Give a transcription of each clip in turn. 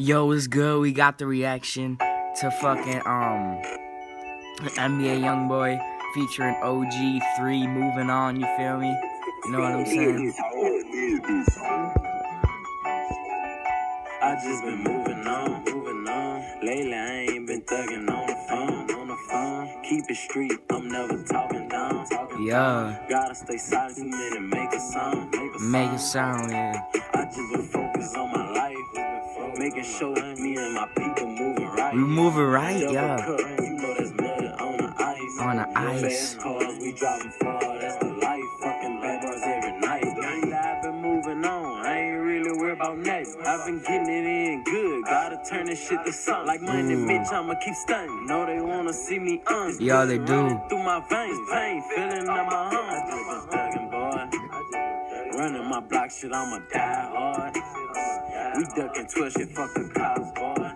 Yo, it's good? We got the reaction to fucking um NBA YoungBoy featuring OG3 moving on, you feel me? You know what I'm saying? I just been moving on, moving on. Lately I ain't been thugging on the phone, on the phone. Keep it street, I'm never talking down, talking Yeah. down. Gotta stay silent, minutes, make a sound, make a Make it sound. sound, yeah. I just been focused on my making sure me and my people moving right. We moving right, Double yeah. cut, you know that's mud on the ice. On the ice. Fast cars, we driving far, that's the life. Fucking bad bars every night. I've been moving on, I ain't really worried about next. I've been getting it in good, gotta turn this shit to something. Like money, Ooh. bitch, I'ma keep stunting. Know they wanna see me on. Yeah, they do. Through my veins, pain, feeling up my home. I just been thugging, boy. Running my block shit, I'ma die. We ducking 12 shit, fuck the cops, boy.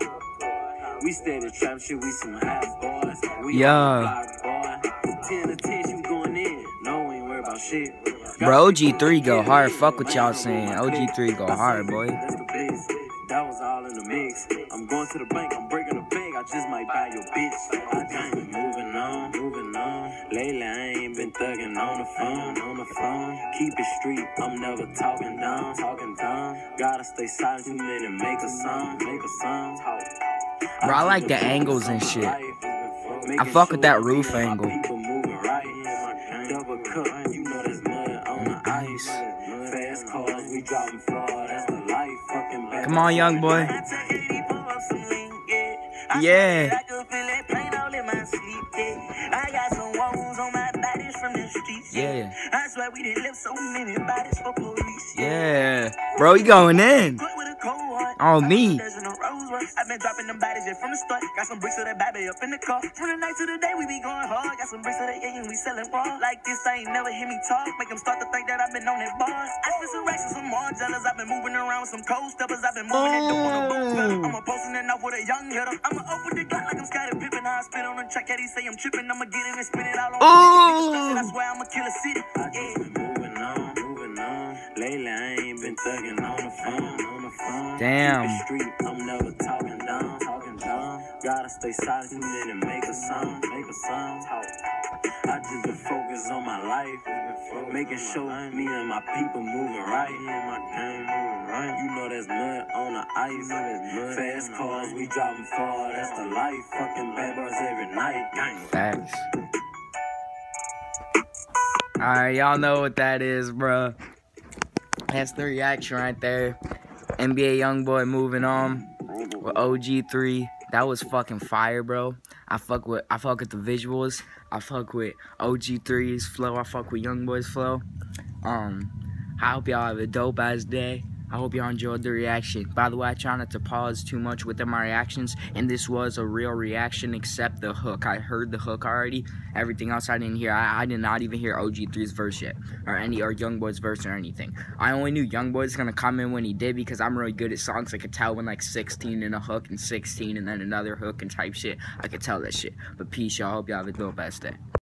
We steady trap shit, we some hot boys. We Yeah. the block, boy. 10 to 10, she going in. No, we ain't worried about shit. Bro, OG3 go hard. Fuck what y'all saying. OG3 go hard, boy. The. That was all in the mix. I'm going to the bank, I'm breaking the bank. I just might buy your bitch. I just been moving on, moving on. Lately, I ain't been thugging on the phone, on the phone. Keep it street, I'm never talking down, talking down. Gotta stay silent, two minutes, make a song, make a song. Bro, I like the angles and shit. I fuck with that roof angle. People moving right. Double cut, you know there's mud on the mm, ice. Fast cars, we driving far, that's the life. Fucking bad. Come on, young boy. Yeah. Yeah. I swear we didn't live so many bodies for police. Yeah. Bro, you going in. Quick with a cold heart. On me. There's in a Rolls Royce. I've been dropping them bodies just from the start. Got some bricks of that baby up in the car. From the night to the day, we be going hard. Got some bricks of that yeah, and we selling raw. Like this, I ain't never hear me talk. Make them start to think that I've been on that bar. I spent some racks and some more jealous. I've been moving around with some cold steppers. I've been moving dope on the boom pedal. I'm a oh. posting it off with a young hitter. I'ma open the Glock like I'm Scottie Pippen. I spit on the track, that he say I'm tripping. I'ma get it and spin it out on I'ma kill a city. I just been moving on, moving on. Lately, I ain't been thugging on the phone, on the phone. Damn. Keep street, I'm never talking down, talking down. Gotta stay silent, two minutes, make a song, make a song. I just been focused on my life, making sure me and my people moving right, me and my gang moving right. You know there's mud on the ice, fast cars, we driving far, that's the life. Fucking bad boys every night, gang. Facts. Alright, y'all know what that is, bro. That's the reaction right there. NBA YoungBoy moving on with OG3. That was fucking fire, bro. I fuck with I fuck with the visuals. I fuck with OG3's flow. I fuck with YoungBoy's flow. Um, I hope y'all have a dope ass day. I hope y'all enjoyed the reaction. By the way, I try not to pause too much within my reactions, and this was a real reaction except the hook. I heard the hook already. Everything else I didn't hear. I, I did not even hear OG3's verse yet, or any or YoungBoy's verse or anything. I only knew YoungBoy's gonna come in when he did because I'm really good at songs. I could tell when like 16 and a hook and 16 and then another hook and type shit. I could tell that shit. But peace, y'all. Hope y'all have a dope ass day.